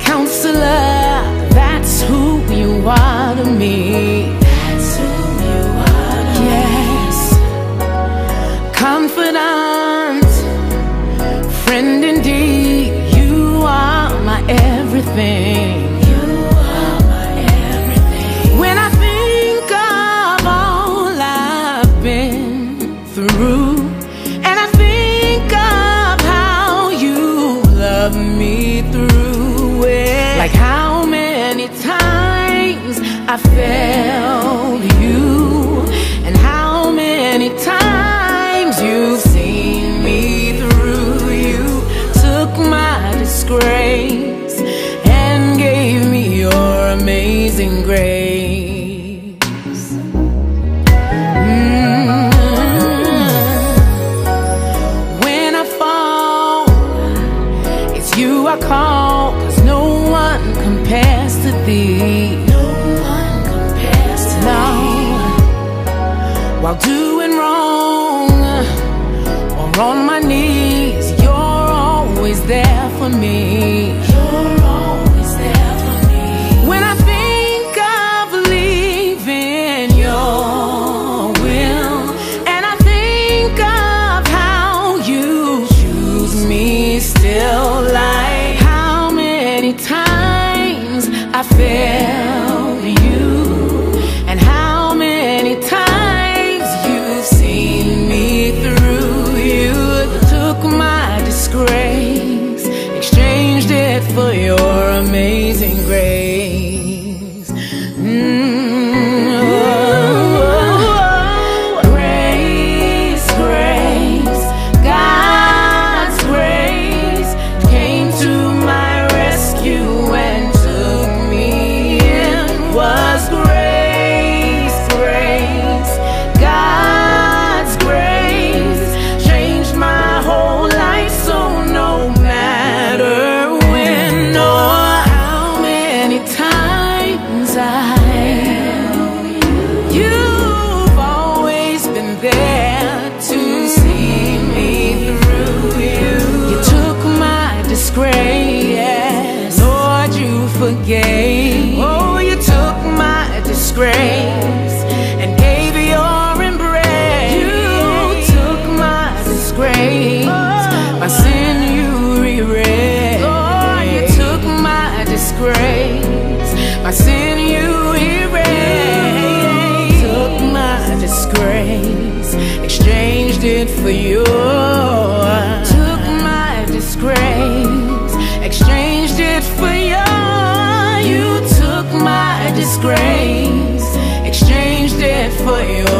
counselor. That's who you are to me. That's who you are to yes. me. Yes, confidant, friend. I failed you and how many times you've seen me through. You took my disgrace and gave me your amazing grace. Mm-hmm. you I call Cause no one compares to thee while doing wrong or on my knees. You're always there for me. You're always there for me. When I think of leaving your will, and I think of how you choose me still, like how many times I fail. Disgrace, Lord, you forgave. Oh, you took my disgrace and gave your embrace. You took my disgrace, my sin you erased. Oh, you took my disgrace, my sin you erased. You Took my disgrace, exchanged it for yours. You disgrace, exchanged it for yours.